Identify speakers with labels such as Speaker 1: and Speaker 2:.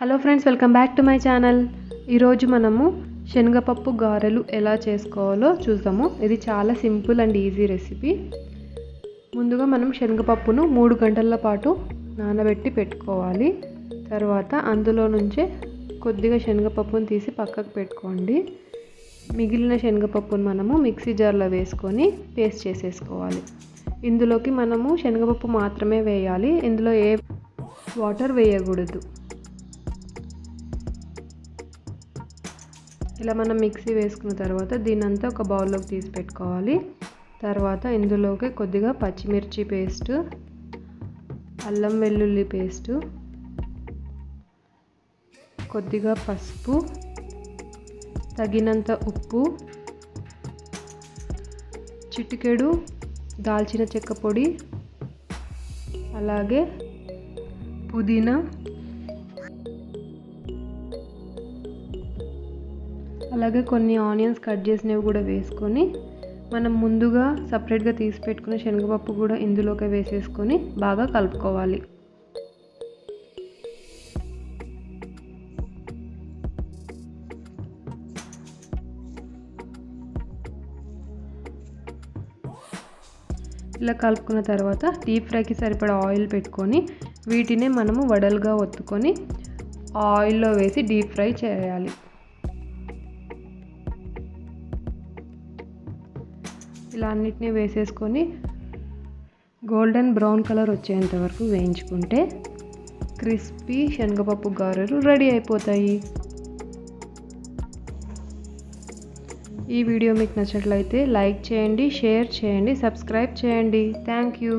Speaker 1: Hello friends welcome back to my channel. ఈరోజు మనము శనగపప్పు గారెలు ఎలా చేసుకోవాలో చూద్దాము. ఇది చాలా సింపుల్ అండ్ ఈజీ రెసిపీ. ముందుగా మనం శనగపప్పును మూడు గంటల పాటు నానబెట్టి పెట్టుకోవాలి. తర్వాత అందులో నుంచే కొద్దిగా శనగపప్పును తీసి పక్కకు పెట్టుకోండి. మిగిలిన శనగపప్పును మనము మిక్సీ జార్లో వేసుకొని పేస్ట్ చేసేసుకోవాలి. ఇందులోకి మనము శనగపప్పు మాత్రమే వేయాలి. ఇందులో ఏ వాటర్ వేయకూడదు. ఇలా మనం మిక్సీ వేసుకున్న తర్వాత దీనంతా ఒక బౌల్లోకి తీసి పెట్టుకోవాలి. తర్వాత ఇందులోకి కొద్దిగా పచ్చిమిర్చి పేస్ట్ అల్లం వెల్లుల్లి పేస్ట్ కొద్దిగా పసుపు తగినంత ఉప్పు చిటికెడు దాల్చిన చెక్క పొడి అలాగే పుదీనా అలాగే కొన్ని ఆనియన్స్ కట్ చేసినవి కూడా వేసుకొని మనం ముందుగా సపరేట్గా తీసి పెట్టుకున్న శనగపప్పు కూడా ఇందులోకి వేసేసుకొని బాగా కలుపుకోవాలి. ఇలా కలుపుకున్న తర్వాత డీప్ ఫ్రైకి సరిపడా ఆయిల్ పెట్టుకొని వీటినే మనము వడలుగా ఒత్తుకొని ఆయిల్లో వేసి డీప్ ఫ్రై చేయాలి. ఇలా అన్నిటినీ వేసేసుకొని గోల్డెన్ బ్రౌన్ కలర్ వచ్చేంత వరకు వేయించుకుంటే క్రిస్పీ శనగపప్పు గారెలు రెడీ అయిపోతాయి. ఈ వీడియో మీకు నచ్చినట్లయితే లైక్ చేయండి షేర్ చేయండి సబ్స్క్రైబ్ చేయండి. Thank you.